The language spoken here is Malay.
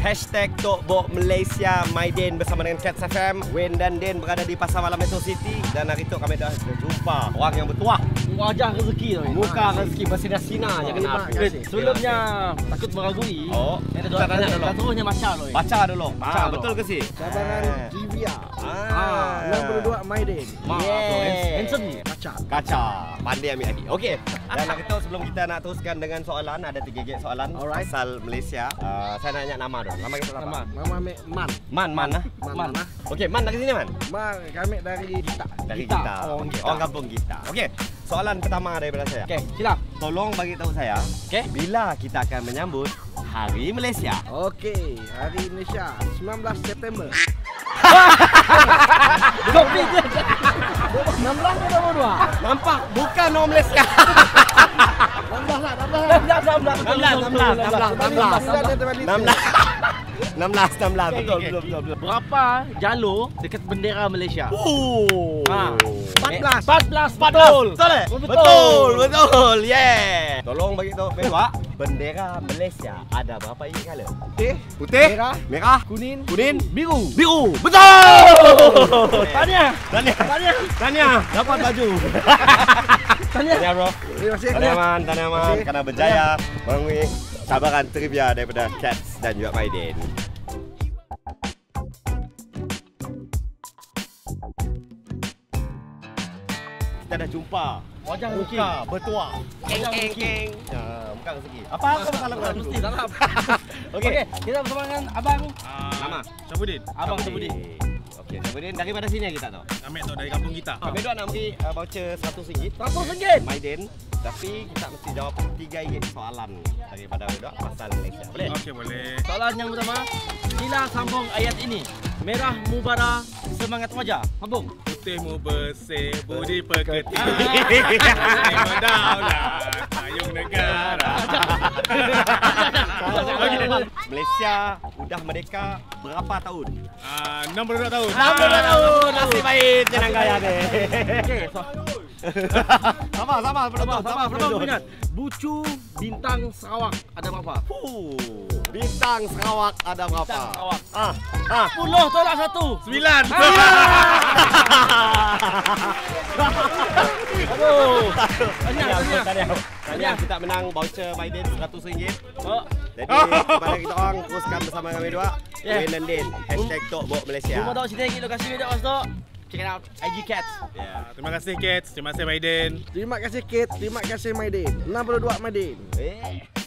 Hashtag Tok Bok Malaysia Maiden bersama dengan Cats FM Wayne dan Den berada di Pasar Malam Metro City Dan hari itu kami dah jumpa orang yang bertuah Wajah rezeki tu. Muka rezeki bersinar-sinar je kena. Sebelumnya takut meragui. Oh, Kita kita tanya dulu Kita terusnya baca tu. Baca dulu Baca Ah, betul ke sih? Cabaran Eh. trivia. Ah, Yang berdua Maiden. Mak Yeah. tu hands- handsome ni. Kaca. Kaca Pandai ambil lagi Okey Dan nak kita sebelum kita nak teruskan dengan soalan Ada tiga gig soalan Alright. Asal Malaysia uh, Saya nak tanya nama dulu Nama kita apa? Nama. Mama me Man. Man, Man lah Man. Man. Man. Okey, Man dari sini Man? Man kami dari kita. Dari Gita. kita Orang Okey, Gita. Orang kampung kita Okey Soalan pertama daripada saya Okey, sila. Tolong bagi tahu saya Okey. Bila kita akan menyambut Hari Malaysia Okey, hari Indonesia 19 September. Ni je. 16 ke nombor 2? Nampak? Bukan orang Malaysia 16 lah, 16 lah. 16 16 16 16 16 Betul okey. betul betul betul Berapa jalur dekat bendera Malaysia? Oh. Ha. 14. 14 betul. Betul eh? Betul. Betul, betul. Yeah. Tolong bagi tahu Bedua, bendera Malaysia ada berapa ini color? Putih, Putih, Merah. merah, kuning, kuning, Biru. biru. Betul. Tanya. Tanya. Tanya. Tanya, dapat baju. Tanya. Tanya bro. Terima kasih. Tanya man, tanya man Terima kasih. karena berjaya mengui cabaran trivia daripada Cats dan juga Maiden. Kita dah jumpa. Wajah. Muka bertuah. Keng keng ya, Muka rezeki Apa apa masalah kau Mesti dalam. Okey. Kita bersama dengan abang. Nama? Syafudin Abang Sabudi. Okey Kemudian daripada sini kita tahu Ambil tu dari kampung kita Kami dua nak beri uh, voucher RM100 RM100. Maiden Tapi kita mesti jawab tiga gig soalan Daripada dua pasal Malaysia Boleh? Okey boleh Soalan yang pertama, sila sambung ayat ini. Merah mubara semangat wajah. Sambung. Putihmu bersih Budi pekerti Ah. Berdaulat Payung negara Malaysia sudah merdeka berapa tahun? Ah, 62 tahun 62 tahun Nasib baik Jenang gaya ni Okey, so, Sama sama sabar, penonton sabar, sabar, ingat. Bucu bintang Sarawak ada berapa? Fuh, Bintang Sarawak ada berapa? Bintang Sarawak. Ah, ah. 10 tolak satu. 9 Aduh. Tanya, Tahniah, tanya. tahniah. Tahniah kita menang voucher Biden RM100. Oh, Jadi kepada kita orang teruskan bersama kami dua. Yeah. Wayne dan Din. Hashtag Tok Bok Malaysia. Cuma tahu sini lagi lokasi video Mas Tok. Check it out. IG Cats. Yeah. Terima kasih Kate Terima kasih Maiden Terima kasih Kate, terima kasih Maiden. 62 Maiden. Eh.